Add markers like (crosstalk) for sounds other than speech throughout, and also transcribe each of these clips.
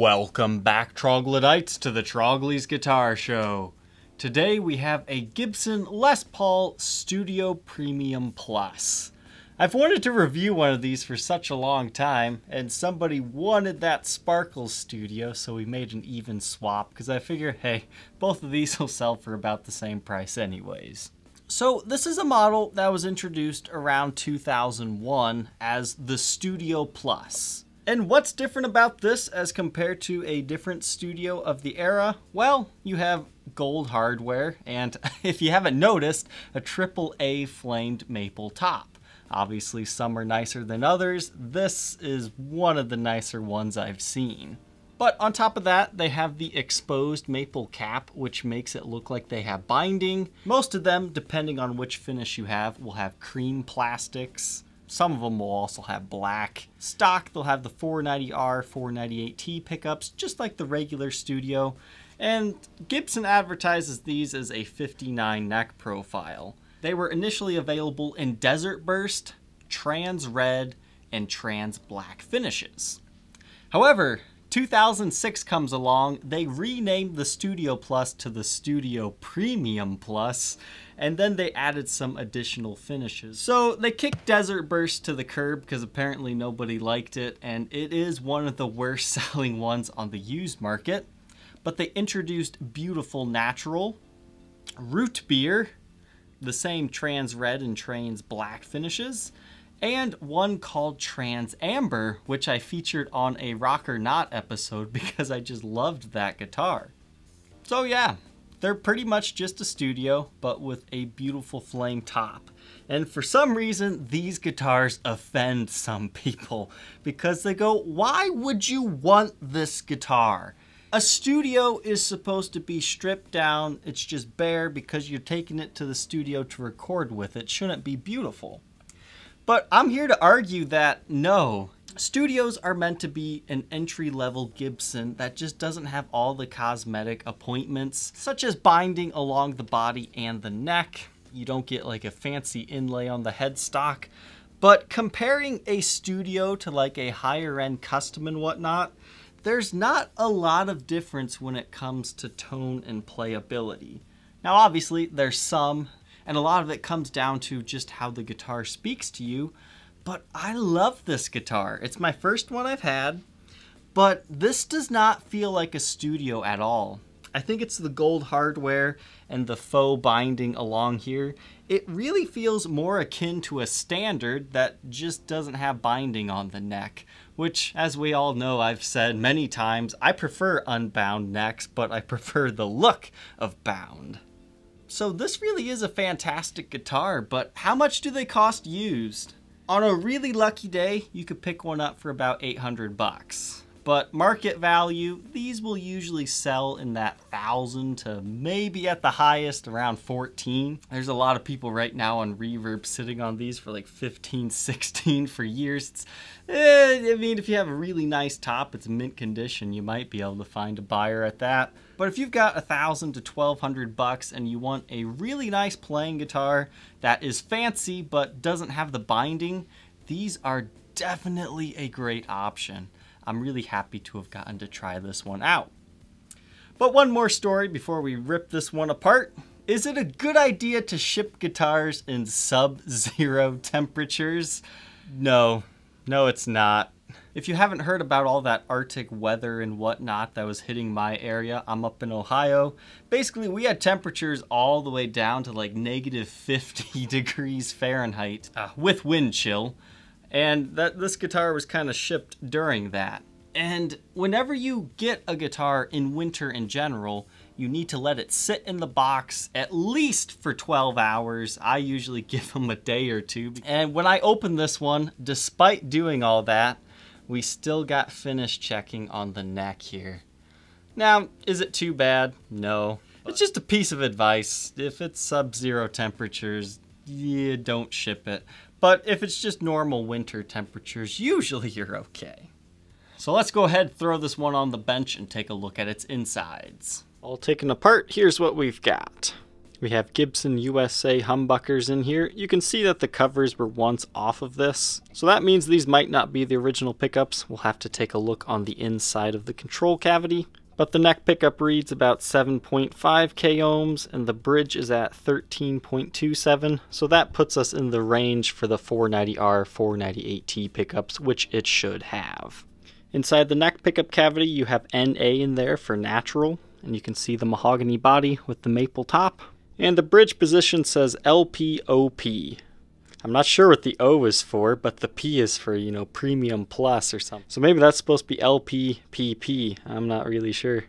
Welcome back, troglodytes, to the Trogly's Guitar Show. Today we have a Gibson Les Paul Studio Premium Plus. I've wanted to review one of these for such a long time, and somebody wanted that Sparkle Studio, so we made an even swap, because I figure, hey, both of these (laughs) will sell for about the same price anyways. So this is a model that was introduced around 2001 as the Studio Plus. And what's different about this as compared to a different studio of the era? Well, you have gold hardware, and (laughs) if you haven't noticed, a triple A flamed maple top. Obviously, some are nicer than others. This is one of the nicer ones I've seen. But on top of that, they have the exposed maple cap, which makes it look like they have binding. Most of them, depending on which finish you have, will have cream plastics. Some of them will also have black. Stock, they'll have the 490R, 498T pickups, just like the regular Studio. And Gibson advertises these as a 59 neck profile. They were initially available in Desert Burst, Trans Red, and Trans Black finishes. However, 2006 comes along, they renamed the Studio Plus to the Studio Premium Plus, and then they added some additional finishes. So they kicked Desert Burst to the curb because apparently nobody liked it, and it is one of the worst (laughs) selling ones on the used market. But they introduced Beautiful Natural, Root Beer, the same Trans Red and Trans Black finishes, and one called Trans Amber, which I featured on a Rock or Not episode (laughs) because I just loved that guitar. So yeah, they're pretty much just a studio, but with a beautiful flame top. And for some reason, these guitars offend some (laughs) people because they go, why would you want this guitar? A studio is supposed to be stripped down, it's just bare because you're taking it to the studio to record with. It shouldn't be beautiful. But I'm here to argue that no, studios are meant to be an entry level Gibson that just doesn't have all the cosmetic appointments, such as binding along the body and the neck. You don't get like a fancy inlay on the headstock. But comparing a studio to like a higher end custom and whatnot, there's not a lot of difference when it comes to tone and playability. Now obviously there's some, and a lot of it comes down to just how the guitar speaks to you, but I love this guitar. It's my first one I've had, but this does not feel like a studio at all. I think it's the gold hardware and the faux binding along here. It really feels more akin to a standard that just doesn't have binding on the neck, which as we all know I've said many times, I prefer unbound necks, but I (laughs) prefer the look of bound. So this really is a fantastic guitar, but how much do they cost used? On a really lucky day, you could pick one up for about 800 bucks. But market value, these will usually sell in that thousand to maybe at the highest around 14. There's a lot of people right now on Reverb sitting on these for like 15, (laughs) 16 for years. Eh, I mean, if you have a really nice top, it's mint condition, you might be able to find a buyer at that. But if you've got a thousand to 1200 bucks and you want a really nice playing guitar that is fancy but doesn't have the binding, these are definitely a great option. I'm really happy to have gotten to try this one out. But one more story before we rip this one apart. Is it a good idea to ship guitars in sub-zero temperatures? No, no it's not. If you haven't heard about all that Arctic weather and whatnot that was hitting my area, I'm up in Ohio. Basically, we had temperatures all the way down to like negative 50 (laughs) degrees Fahrenheit uh, with wind chill and that this guitar was kind of shipped during that. And whenever you get a guitar in winter in general, you need to let it sit in the box at least for 12 hours. I usually (laughs) give them a day or two. And when I opened this one, despite doing all that, we still got finished checking on the neck here. Now, is it too bad? No. It's just a piece of advice. If it's sub-zero temperatures, yeah, don't ship it. But if it's just normal winter temperatures, usually (laughs) you're okay. So let's go ahead, throw this one on the bench and take a look at its insides. All taken apart, here's what we've got. We have Gibson USA humbuckers in here. You can see that the covers were once off of this. So that means these might not be the original pickups. We'll have to take a look on the inside of the control cavity. But the neck pickup reads about 7.5 k ohms and the bridge is at 13.27. So that puts us in the range for the 490R 498T pickups, which it should have. Inside the neck pickup cavity, you have NA in there for natural, and you can see the mahogany body with the maple top. And the bridge position says LPOP. I'm not sure what the O is for, but the P is for, you know, Premium Plus or something. So maybe that's supposed to be LPPP. I'm not really sure.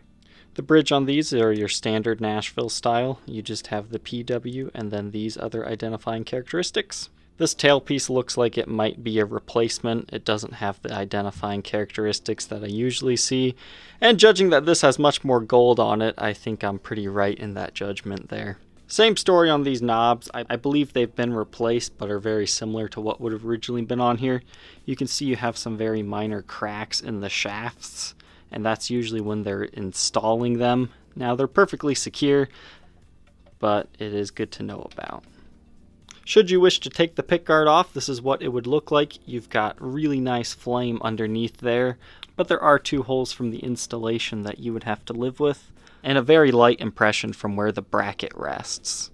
The bridge on these are your standard Nashville style. You just have the PW and then these other identifying characteristics. This tailpiece looks like it might be a replacement. It doesn't have the identifying characteristics that I usually see. And judging that this has much more gold on it, I think I'm pretty right in that judgment there. Same story on these knobs. I, I, believe they've been replaced but are very similar to what would have originally been on here. You can see you have some very minor cracks in the shafts and that's usually when they're installing them. Now they're perfectly secure but it is good to know about. Should you wish to take the pickguard off, this is what it would look like. You've got really nice flame underneath there, but there are two holes from the installation that you would have to live with and a very light impression from where the bracket rests.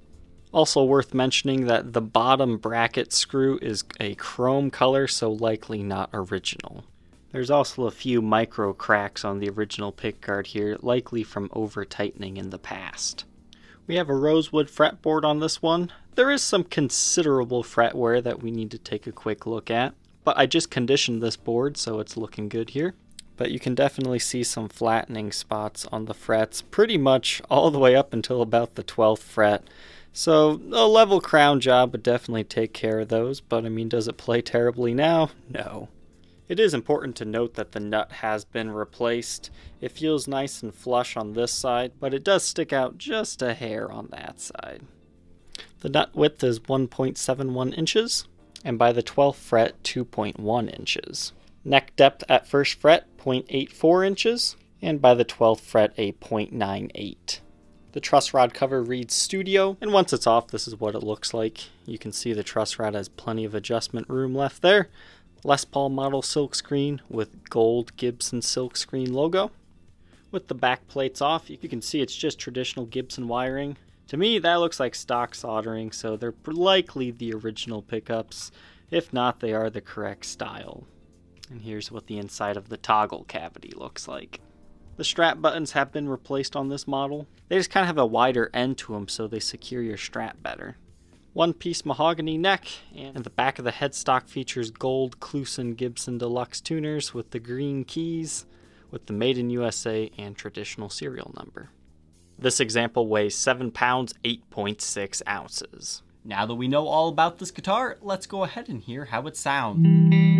Also worth mentioning that the bottom bracket screw is a chrome color, so likely not original. There's also a few micro cracks on the original pickguard here, likely from over tightening in the past. We have a rosewood fretboard on this one. There is some considerable fret wear that we need to take a quick look at, but I just conditioned this board so it's looking good here but you can definitely see some flattening spots on the frets pretty much all the way up until about the 12th fret. So a level crown job would definitely take care of those, but I mean, does it play terribly now? No. It is important to note that the nut has been replaced. It feels nice and flush on this side, but it does stick out just a hair on that side. The nut width is 1.71 inches, and by the 12th fret, 2.1 inches. Neck depth at first fret 0.84 inches, and by the 12th fret a 0.98. The truss rod cover reads Studio, and once it's off, this is what it looks like. You can see the truss rod has plenty of adjustment room left there. Les Paul model silkscreen with gold Gibson silkscreen logo. With the back plates off, you can see it's just traditional Gibson wiring. To me, that looks like stock soldering, so they're likely the original pickups. If not, they are the correct style. And here's what the inside of the toggle cavity looks like. The strap buttons have been replaced on this model. They just kind of have a wider end to them so they secure your strap better. One piece mahogany neck, and the back of the headstock features gold Kluson Gibson Deluxe tuners with the green keys, with the Made in USA and traditional serial number. This example weighs 7 pounds 8.6 ounces. Now that we know all about this guitar, let's go ahead and hear how it sounds.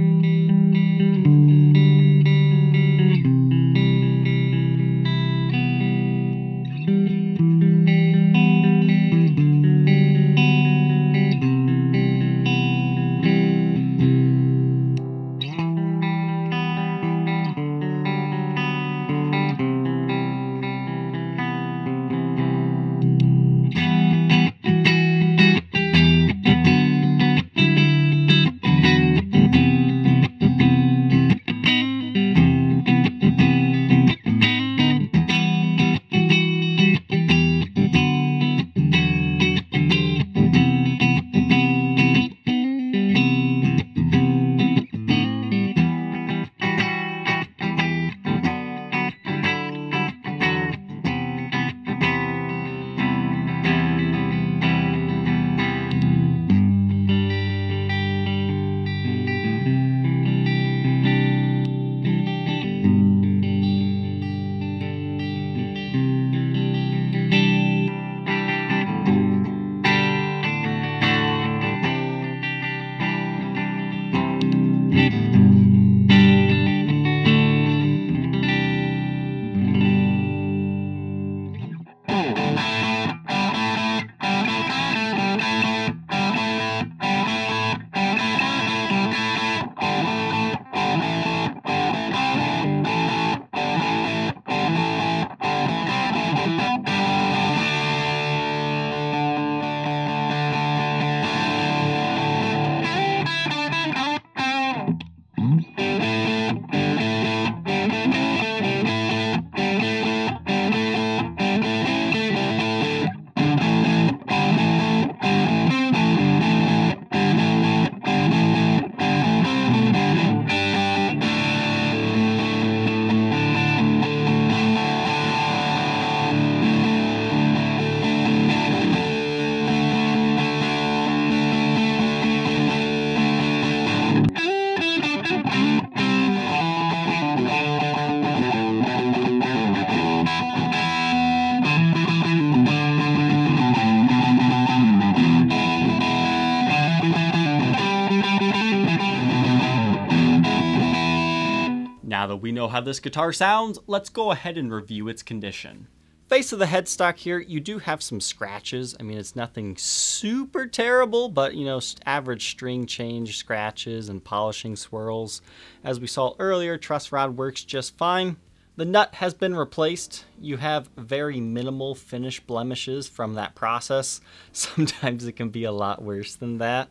How this guitar sounds, let's go ahead and review its condition. Face of the headstock here, you do have some scratches. I mean, it's nothing super terrible, but you know, average string change scratches and polishing swirls. As we saw earlier, truss rod works just fine. The nut has been replaced. You have very minimal finish blemishes from that process. (laughs) Sometimes it can be a lot worse than that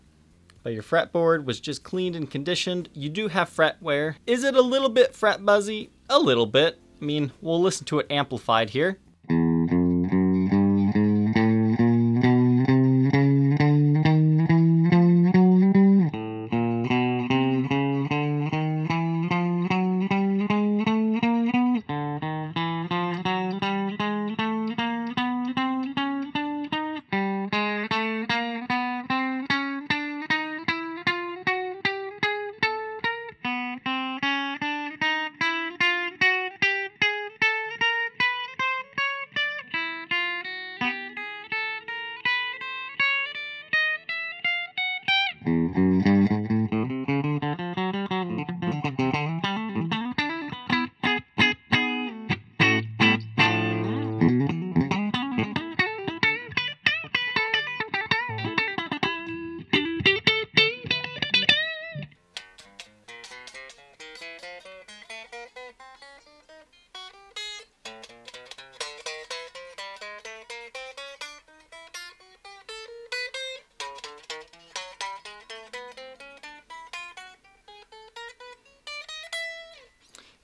but your fretboard was just cleaned and conditioned. You do have fret wear. Is it a little bit fret buzzy? A little bit. I mean, we'll listen to it amplified here.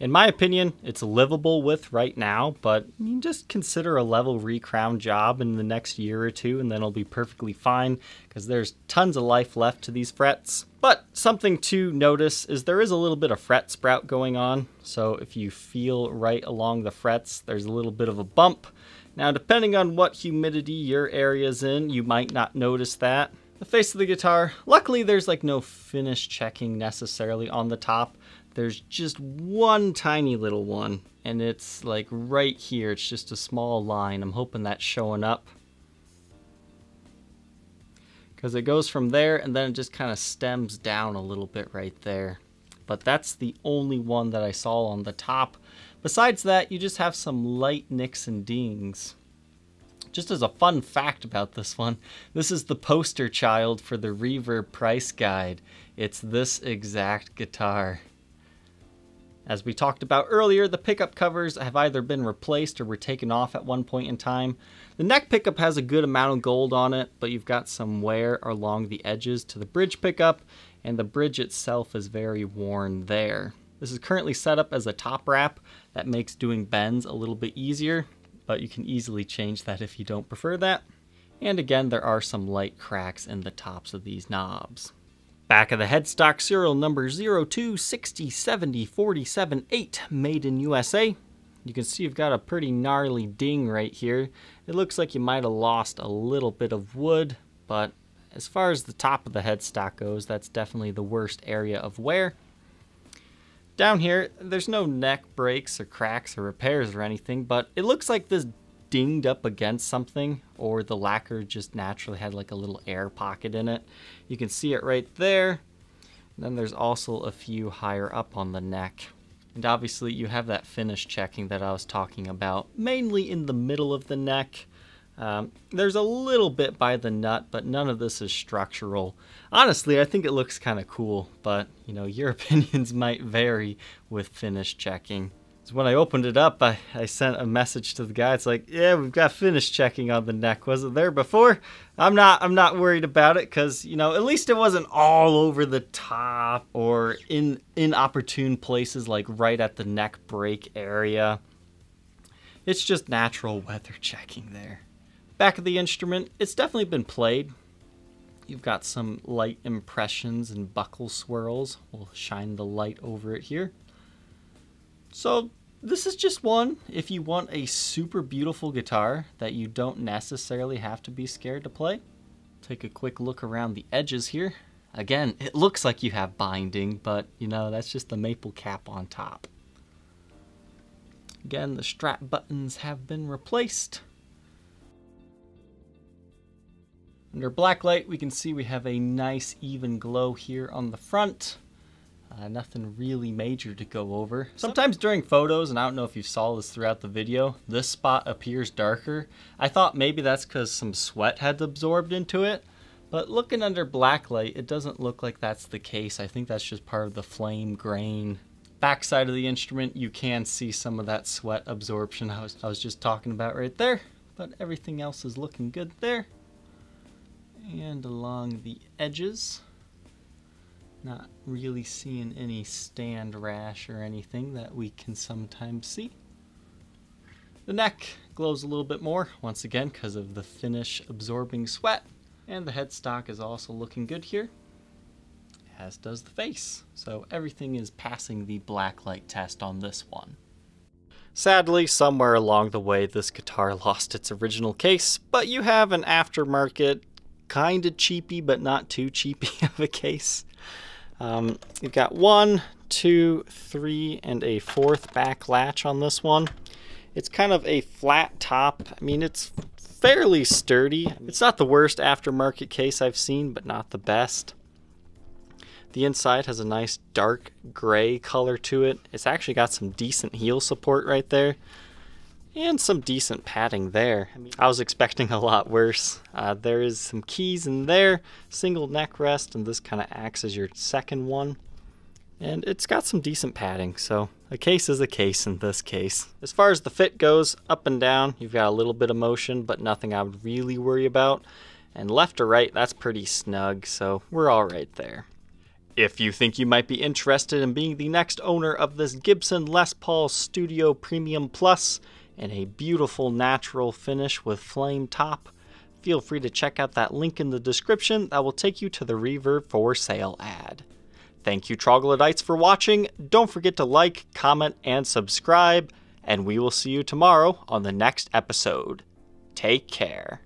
In my opinion, it's livable with right now, but you just consider a level recrown job in the next year or two and then it'll be perfectly fine because there's tons of life left to these frets. But something to notice is there is a little bit of fret sprout going on. So if you feel right along the frets, there's a little bit of a bump. Now, depending on what humidity your area is in, you might not notice that. The face of the guitar, luckily there's like no finish checking necessarily on the top there's just one tiny little one and it's like right here. It's just a small line. I'm hoping that's showing up. Because it goes from there and then it just kind of stems down a little bit right there. But that's the only one that I saw on the top. Besides that you just have some light nicks and dings. Just as a fun fact about this one, this is the poster child for the Reverb price guide. It's this exact guitar. As we talked about earlier, the pickup covers have either been replaced or were taken off at one point in time. The neck pickup has a good amount of gold on it, but you've got some wear along the edges to the bridge pickup, and the bridge itself is very worn there. This is currently set up as a top wrap that makes doing bends a little bit easier, but you can easily change that if you don't prefer that. And again, there are some light cracks in the tops of these knobs. Back of the headstock serial number 02607478, made in USA. You can see you've got a pretty gnarly ding right here. It looks like you might have lost a little bit of wood, but as far as the top of the headstock goes, that's definitely the worst area of wear. Down here, there's no neck breaks or cracks or repairs or anything, but it looks like this dinged up against something or the lacquer just naturally had like a little air pocket in it. You can see it right there. And then there's also a few higher up on the neck. And obviously you have that finish checking that I was talking about, mainly in the middle of the neck. Um, there's a little bit by the nut, but none of this is structural. Honestly, I think it looks kind of cool, but you know, your (laughs) opinions might vary with finish checking. So when I opened it up, I, I sent a message to the guy. It's like, yeah, we've got finish checking on the neck. Was it there before? I'm not. I'm not worried about it because you know at least it wasn't all over the top or in inopportune places like right at the neck break area. It's just natural weather checking there. Back of the instrument, it's definitely been played. You've got some light impressions and buckle swirls. We'll shine the light over it here. So this is just one if you want a super beautiful guitar that you don't necessarily have to be scared to play. Take a quick look around the edges here. Again, it looks like you have binding, but you know, that's just the maple cap on top. Again, the strap buttons have been replaced. Under black light, we can see we have a nice even glow here on the front. Uh, nothing really major to go over. Sometimes during photos, and I don't know if you saw this throughout the video, this spot appears darker. I thought maybe that's because some sweat had absorbed into it, but looking under black light, it doesn't look like that's the case. I think that's just part of the flame grain. Backside of the instrument, you can see some of that sweat absorption I was, I was just talking about right there, but everything else is looking good there. And along the edges, not really seeing any stand rash or anything that we can sometimes see. The neck glows a little bit more, once again, because of the finish absorbing sweat. And the headstock is also looking good here, as does the face. So everything is passing the blacklight test on this one. Sadly, somewhere along the way, this guitar (laughs) lost its original case, but you have an aftermarket, kinda cheapy, but not too cheapy (laughs) of a case. Um, you've got one, two, three, and a fourth back latch on this one. It's kind of a flat top. I mean, it's fairly sturdy. It's not the worst aftermarket case I've seen, but not the best. The inside has a nice dark gray color to it. It's actually got some decent heel support right there. And some decent padding there. I was expecting a lot worse. Uh, there is some keys in there, single neck rest, and this kind of acts as your second one. And it's got some decent padding, so a case is a case in this case. As far as the fit goes, up and down, you've got a little bit of motion, but nothing I would really worry about. And left to right, that's pretty snug, so we're all right there. If you think you might be interested in being the next owner of this Gibson Les Paul Studio Premium Plus and a beautiful natural finish with flame top, feel free to check out that link in the description that will take you to the Reverb for sale ad. Thank you, troglodytes, for watching. Don't forget to like, comment, and subscribe, and we will see you tomorrow on the next episode. Take care.